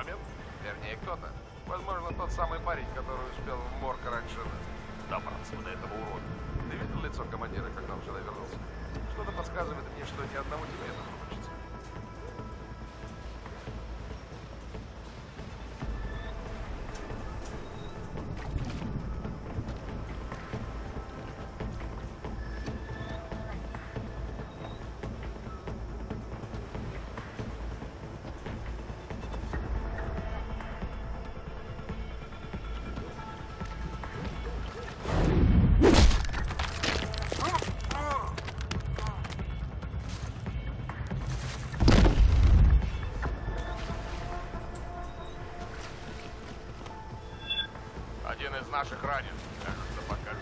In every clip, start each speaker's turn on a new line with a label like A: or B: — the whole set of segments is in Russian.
A: момент.
B: Вернее, кто-то. Возможно, тот самый парень, который успел в морг раньше.
A: Добраться до этого урода.
B: Ты видел лицо командира, когда он сюда вернулся? Что-то подсказывает мне, что ни одному тебе это
A: наших ранен. Кажется, пока жив.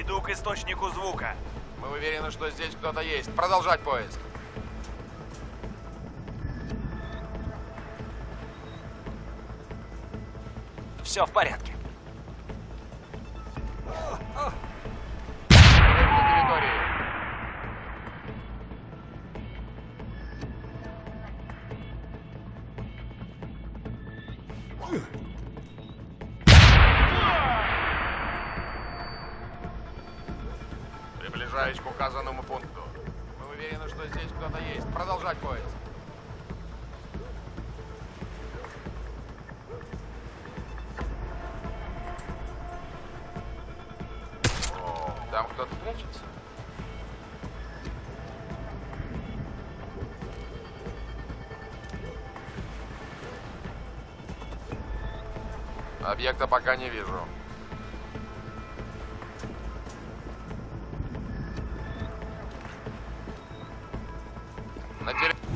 C: Иду к источнику звука.
B: Мы уверены, что здесь кто-то есть. Продолжать поиск.
C: Все в порядке.
B: На территории. Объекта пока не вижу. На терри-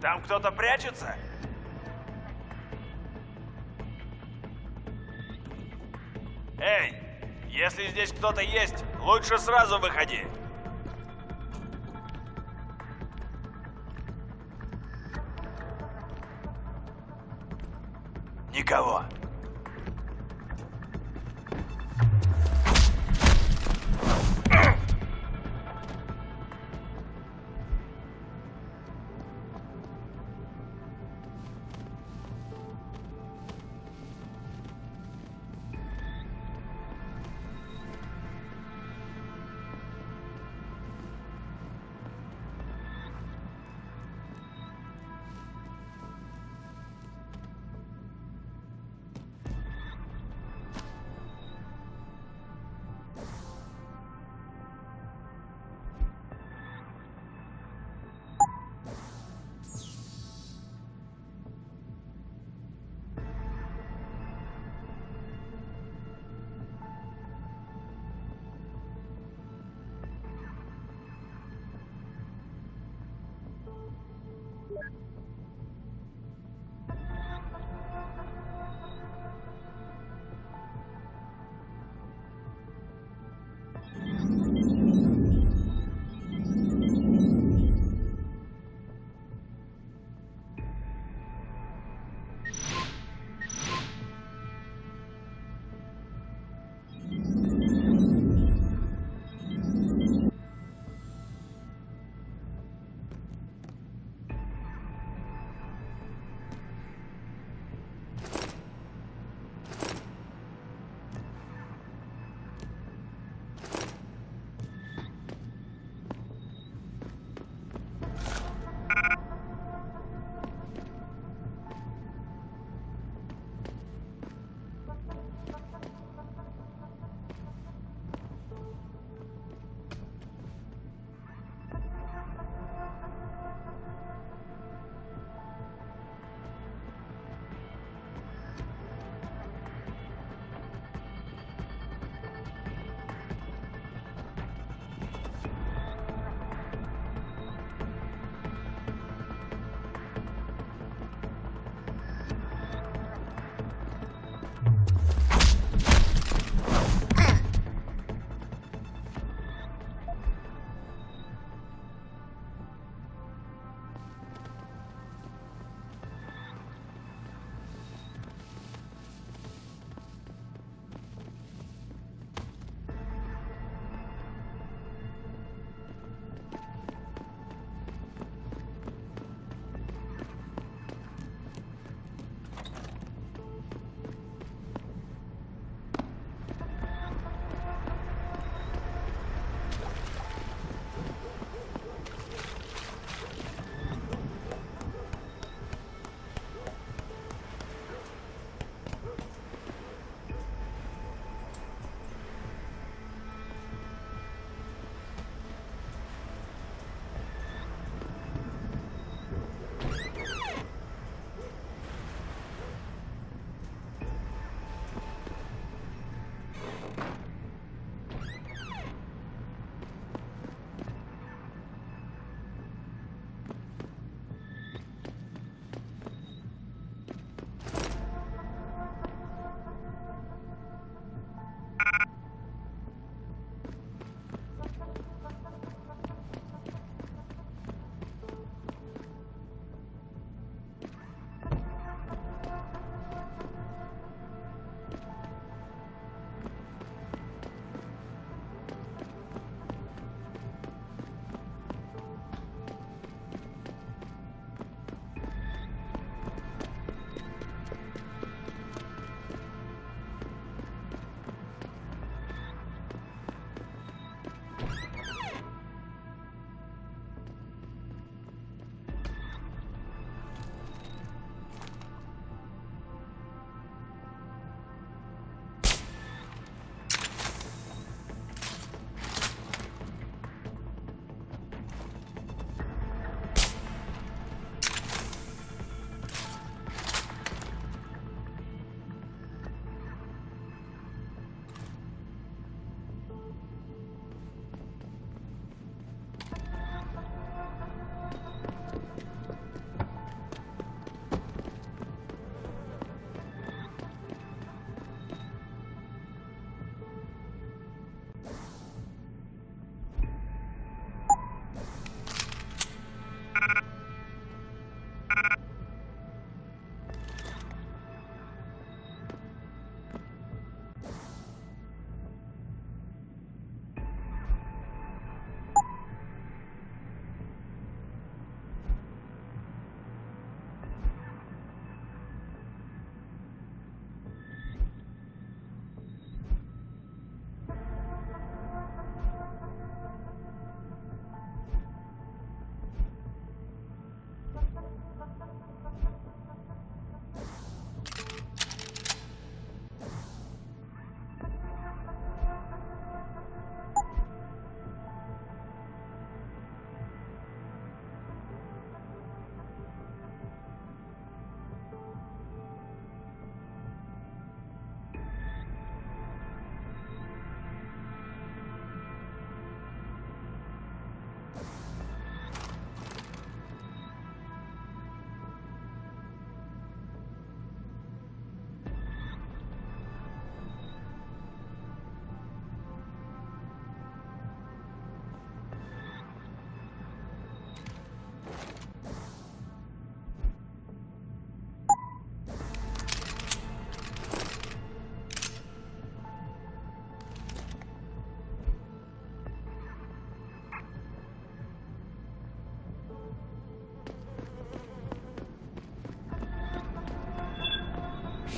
C: Там кто-то прячется? Эй, если здесь кто-то есть, лучше сразу выходи. Никого.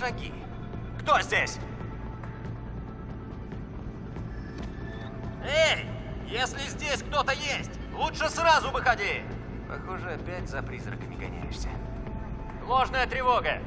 D: Шаги. Кто здесь? Эй! Если здесь кто-то есть, лучше сразу выходи! Похоже, опять за призраками гоняешься. Ложная тревога!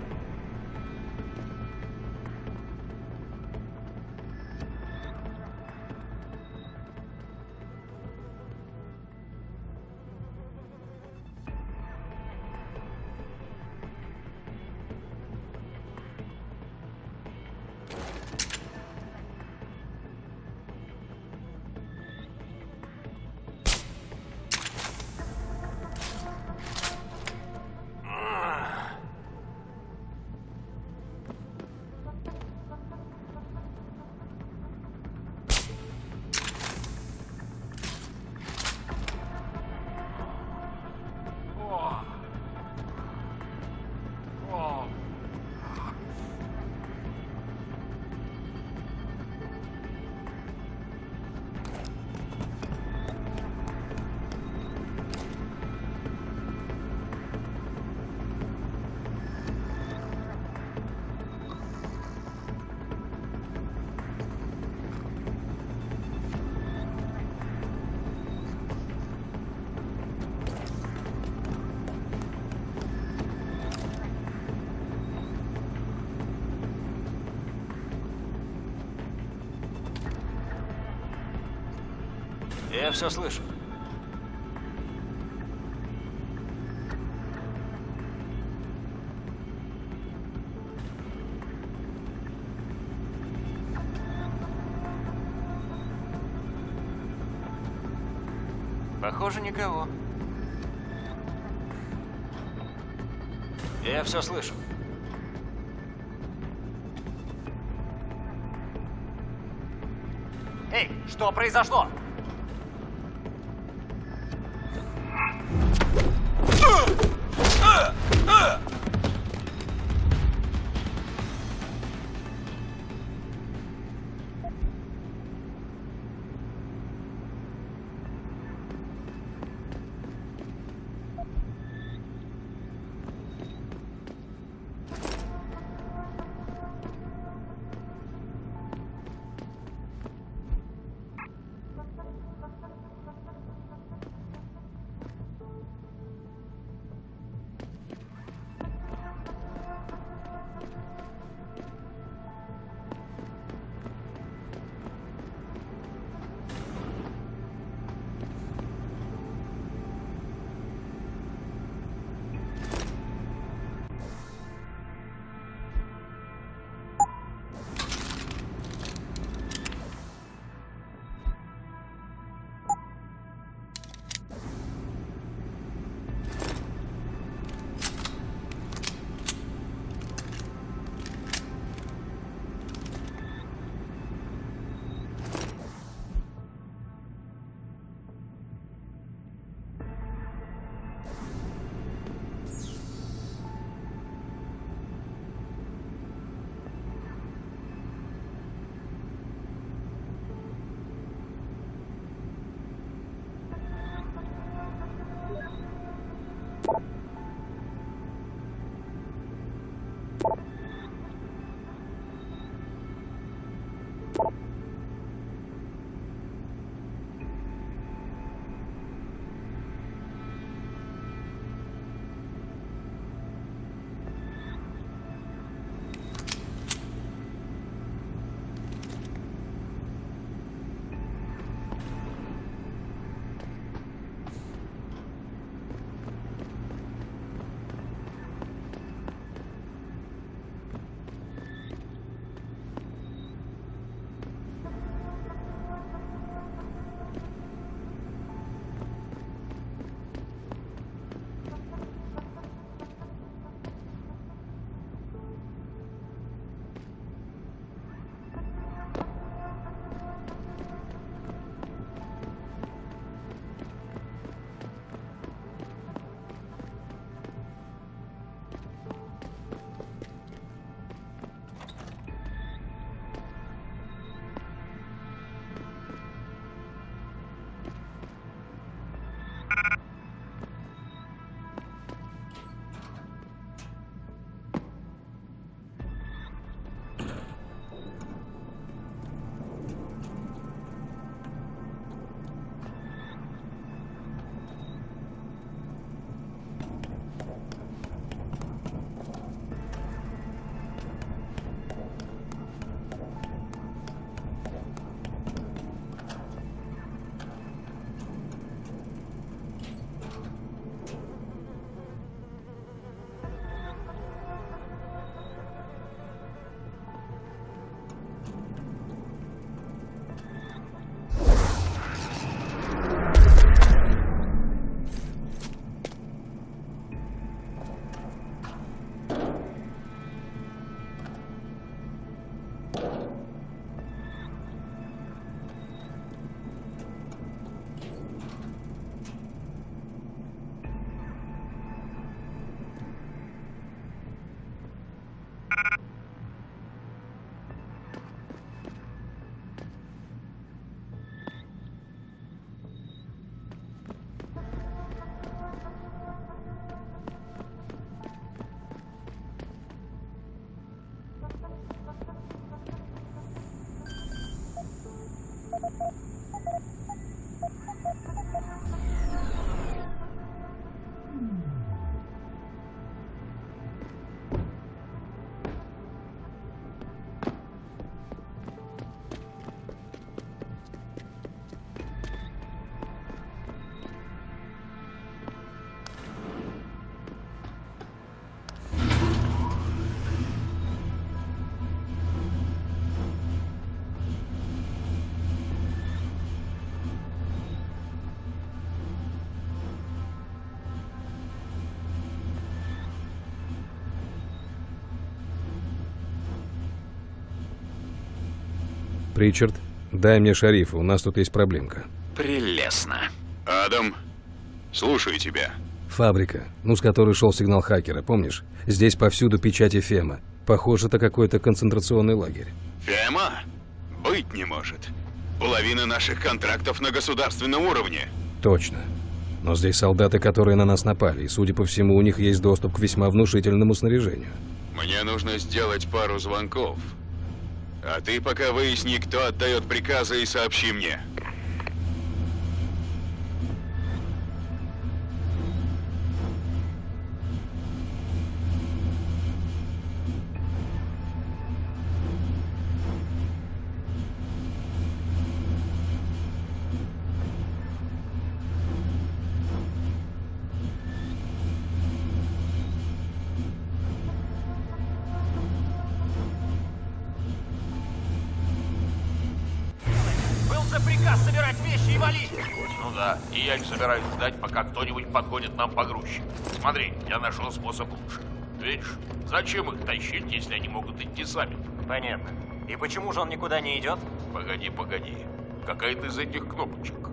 C: Все слышу.
D: Похоже, никого.
C: Я все слышу.
D: Эй, что произошло?
E: Причард, дай мне шарифа, у нас тут есть проблемка.
F: Прелестно. Адам, слушаю тебя.
E: Фабрика, ну с которой шел сигнал хакера, помнишь? Здесь повсюду печати Фема. Похоже, это какой-то концентрационный лагерь.
F: Фема? Быть не может. Половина наших контрактов на государственном уровне.
E: Точно. Но здесь солдаты, которые на нас напали, и, судя по всему, у них есть доступ к весьма внушительному снаряжению.
F: Мне нужно сделать пару звонков. А ты пока выясни, кто отдает приказы и сообщи мне.
D: Приказ собирать вещи и валить.
A: Ну да, и я не собираюсь ждать, пока кто-нибудь подгонит нам погрузчик. Смотри, я нашел способ лучше. Видишь, зачем их тащить, если они могут идти сами?
D: Понятно. И почему же он никуда не идет?
A: Погоди, погоди. Какая-то из этих кнопочек.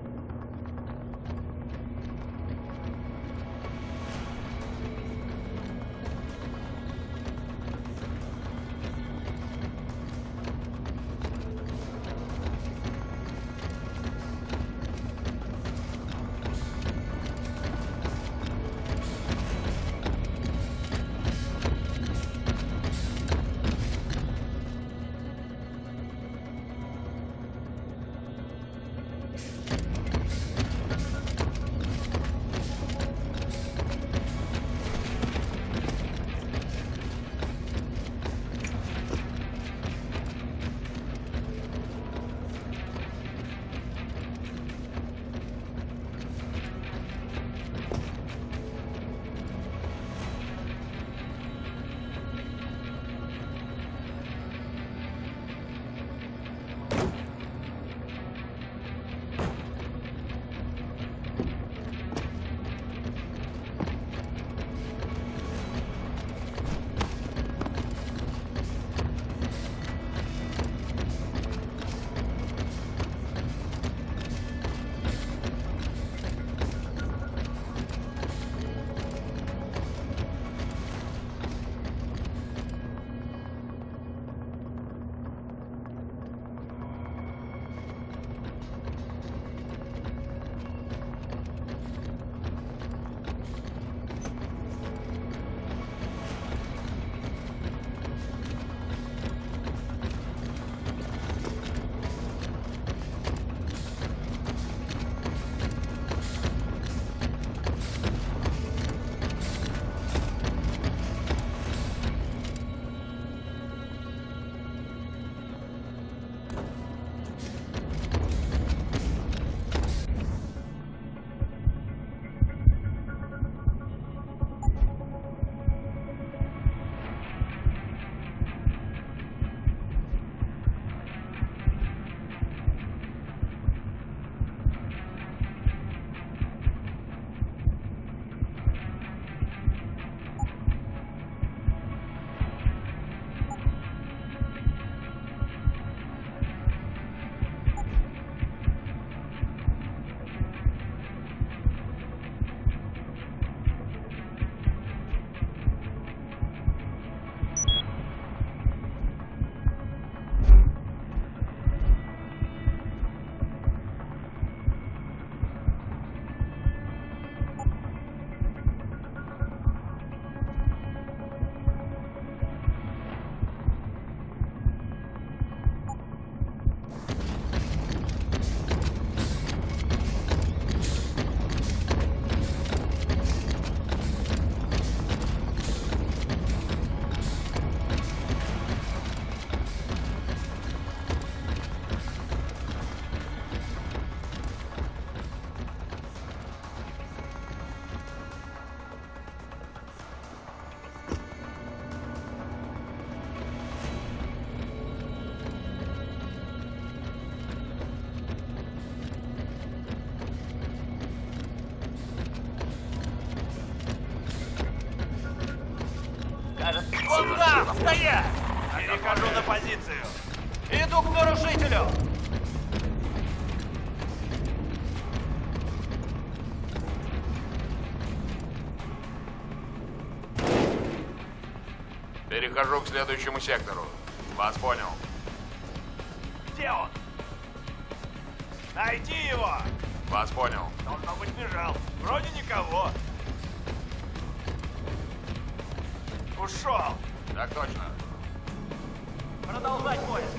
D: Там, стоять!
C: Перехожу на позицию.
D: Иду к нарушителю!
A: Перехожу к следующему сектору. Вас понял.
C: Где он? Найди его!
A: Вас понял.
C: Должно быть, бежал. Вроде никого. Ушел.
A: Так точно.
D: Продолжать поиск.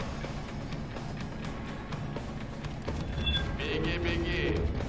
D: Беги, беги.